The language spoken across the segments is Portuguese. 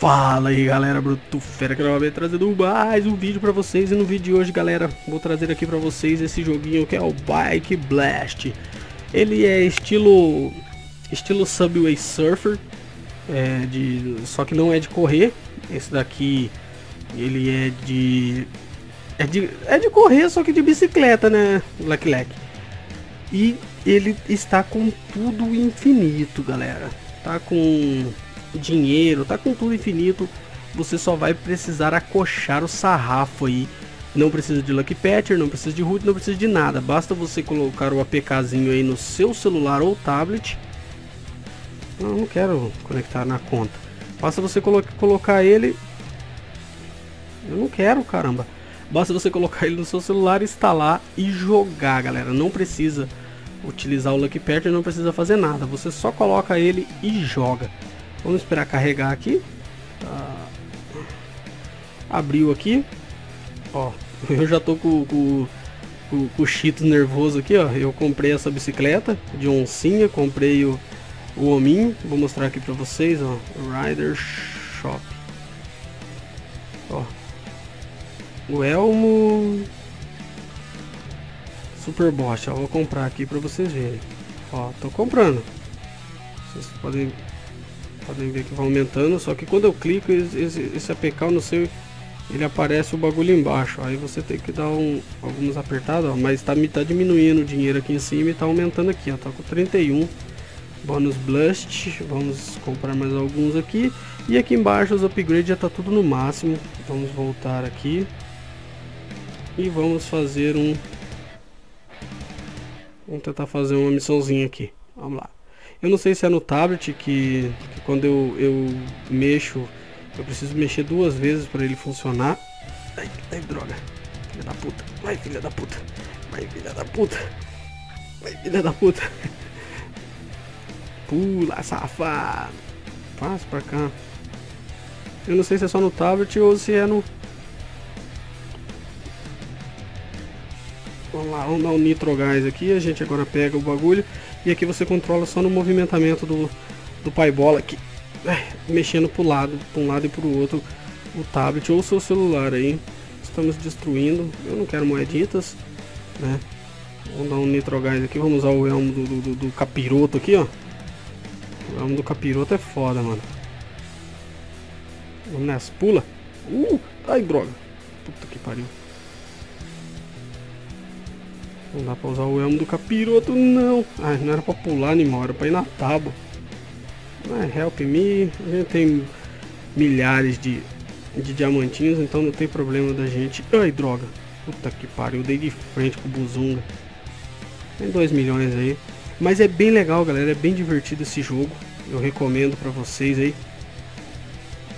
Fala aí galera, Bruto Fera que novamente trazendo mais um vídeo pra vocês. E no vídeo de hoje galera, vou trazer aqui pra vocês esse joguinho que é o Bike Blast. Ele é estilo, estilo Subway Surfer é de, Só que não é de correr. Esse daqui, ele é de, é de É de correr, só que de bicicleta né, Lack Lack E ele está com tudo infinito galera. Tá com dinheiro, tá com tudo infinito. Você só vai precisar acochar o sarrafo aí. Não precisa de Lucky Patcher, não precisa de root, não precisa de nada. Basta você colocar o APKzinho aí no seu celular ou tablet. Não, não quero conectar na conta. Basta você colo colocar ele... Eu não quero, caramba. Basta você colocar ele no seu celular, instalar e jogar, galera. Não precisa utilizar o Lucky Patcher, não precisa fazer nada. Você só coloca ele e joga. Vamos esperar carregar aqui. Tá. Abriu aqui. Ó, eu já tô com, com, com, com o Cheetos nervoso aqui, ó. Eu comprei essa bicicleta de oncinha, comprei o, o hominho. Vou mostrar aqui pra vocês, ó. Rider Shop. Ó. O Elmo... Super Bosch, ó. Vou comprar aqui pra vocês verem. Ó, tô comprando. Vocês podem Podem ver que vai aumentando, só que quando eu clico esse, esse APK, não sei, ele aparece o bagulho embaixo. Aí você tem que dar um, algumas apertadas, ó, mas tá, tá diminuindo o dinheiro aqui em cima e tá aumentando aqui, ó. Tá com 31. Bônus Blast, vamos comprar mais alguns aqui. E aqui embaixo os upgrades já tá tudo no máximo. Vamos voltar aqui. E vamos fazer um... Vamos tentar fazer uma missãozinha aqui. Vamos lá. Eu não sei se é no tablet que, que quando eu, eu mexo, eu preciso mexer duas vezes para ele funcionar. Ai, ai, droga. Filha da puta. Vai, filha da puta. Vai, filha da puta. Vai, filha da puta. Pula, safado. Passa pra cá. Eu não sei se é só no tablet ou se é no... Vamos dar um nitro gás aqui. A gente agora pega o bagulho. E aqui você controla só no movimentamento do, do pai bola aqui, é, mexendo para lado, para um lado e para o outro, o tablet ou o seu celular aí. Estamos destruindo. Eu não quero moeditas, né? Vamos dar um nitrogás aqui. Vamos usar o elmo do, do, do capiroto aqui, ó. O elmo do capiroto é foda, mano. Vamos nessa. Pula. Uh! Ai, droga. Puta que pariu. Não dá pra usar o elmo do capiroto, não. Ah, não era pra pular animal, era pra ir na tábua. Help me. A gente tem milhares de, de diamantinhos, então não tem problema da gente. Ai, droga. Puta que pariu, dei de frente com o Buzunga. Tem 2 milhões aí. Mas é bem legal, galera. É bem divertido esse jogo. Eu recomendo pra vocês aí.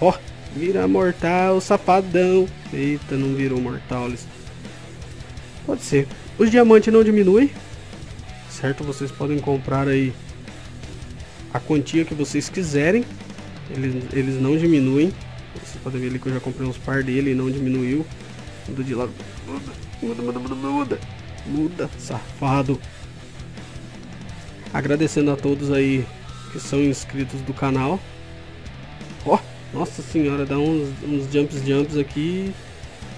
Ó, vira mortal, safadão. Eita, não virou mortal. Pode ser. Os diamantes não diminuem, certo? Vocês podem comprar aí a quantia que vocês quiserem. Eles, eles não diminuem. Você pode ver ali que eu já comprei uns par dele e não diminuiu. Muda de lado. Muda, muda, muda, muda. Muda, safado. Agradecendo a todos aí que são inscritos do canal. Ó, oh, nossa senhora, dá uns, uns jumps jumps aqui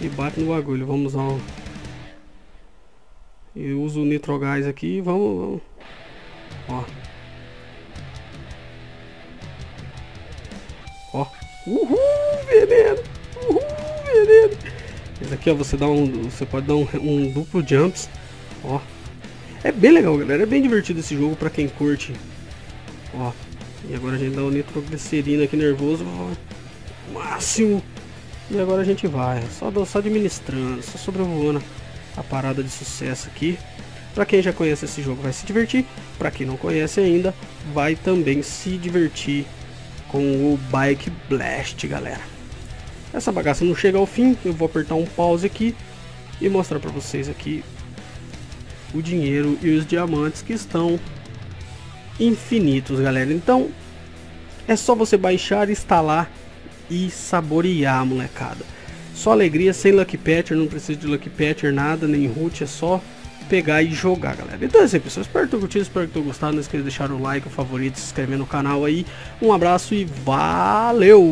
e bate no bagulho. Vamos lá. Eu uso o nitrogás aqui vamos, vamos. Ó. Ó. Uhul, veneno. Uhul, veneno. Esse aqui, ó, você dá um. Você pode dar um, um duplo jumps. Ó. É bem legal, galera. É bem divertido esse jogo pra quem curte. Ó. E agora a gente dá o nitroglicerina aqui nervoso. Ó. Máximo. E agora a gente vai. Só, só administrando, só sobrevoando a parada de sucesso aqui. Para quem já conhece esse jogo vai se divertir, para quem não conhece ainda, vai também se divertir com o Bike Blast, galera. Essa bagaça não chega ao fim, eu vou apertar um pause aqui e mostrar para vocês aqui o dinheiro e os diamantes que estão infinitos, galera. Então, é só você baixar, instalar e saborear, molecada. Só alegria, sem Lucky Patcher, não precisa de Lucky Patcher, nada, nem root, é só pegar e jogar, galera. Então é isso aí, pessoal. Espero que tenham curtido, espero que tenham gostado. Não esqueça de deixar o like, o favorito, se inscrever no canal aí. Um abraço e valeu!